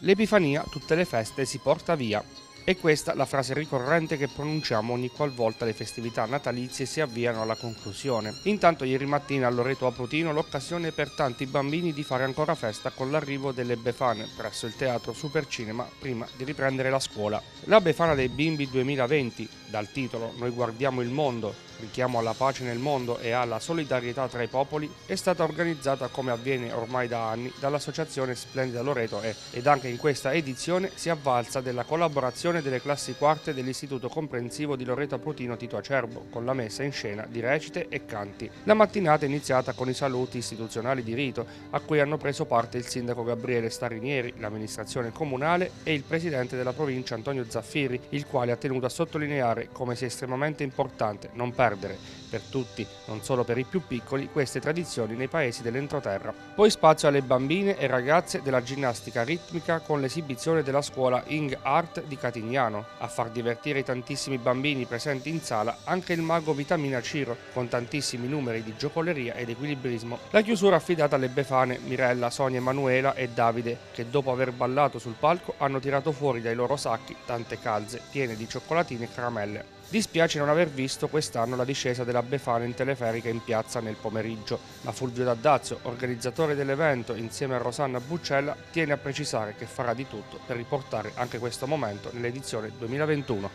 L'Epifania tutte le feste si porta via. È questa la frase ricorrente che pronunciamo ogni qualvolta le festività natalizie si avviano alla conclusione. Intanto ieri mattina a Loreto Aprutino l'occasione per tanti bambini di fare ancora festa con l'arrivo delle Befane presso il teatro Supercinema prima di riprendere la scuola. La Befana dei bimbi 2020, dal titolo Noi guardiamo il mondo, richiamo alla pace nel mondo e alla solidarietà tra i popoli, è stata organizzata come avviene ormai da anni dall'associazione Splendida Loreto e, ed anche in questa edizione si avvalsa della collaborazione delle classi quarte dell'Istituto Comprensivo di Loreto Aprutino Tito Acerbo con la messa in scena di recite e canti. La mattinata è iniziata con i saluti istituzionali di rito a cui hanno preso parte il sindaco Gabriele Starinieri, l'amministrazione comunale e il presidente della provincia Antonio Zaffiri, il quale ha tenuto a sottolineare come sia estremamente importante non perdere perdere, per tutti, non solo per i più piccoli, queste tradizioni nei paesi dell'entroterra. Poi spazio alle bambine e ragazze della ginnastica ritmica con l'esibizione della scuola Ing Art di Catignano. A far divertire i tantissimi bambini presenti in sala anche il mago Vitamina Ciro, con tantissimi numeri di giocoleria ed equilibrismo. La chiusura affidata alle befane Mirella, Sonia, Emanuela e Davide, che dopo aver ballato sul palco hanno tirato fuori dai loro sacchi tante calze piene di cioccolatine e caramelle. Dispiace non aver visto quest'anno la discesa della Befana in teleferica in piazza nel pomeriggio, ma Fulvio D'Addazio, organizzatore dell'evento insieme a Rosanna Buccella, tiene a precisare che farà di tutto per riportare anche questo momento nell'edizione 2021.